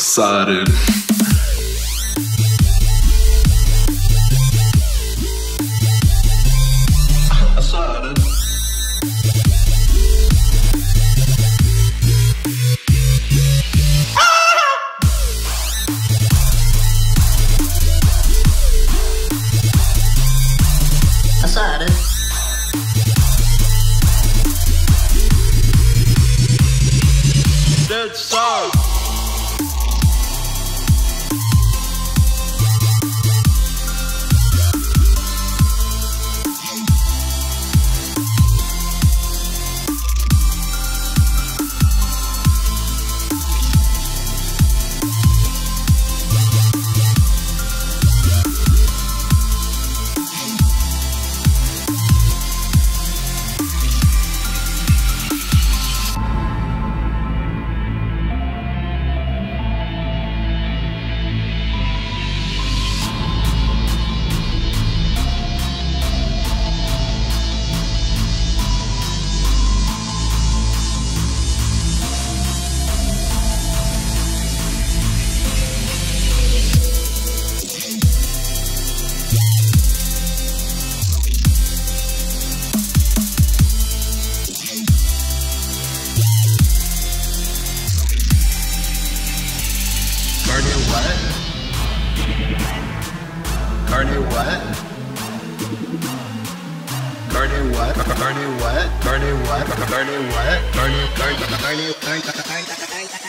excited. Excited. Excited. Garnet what? Garnet what? Garnet what? Garnet what? Garnet what? Garnet what? Garnet Garnet Garnet Garnet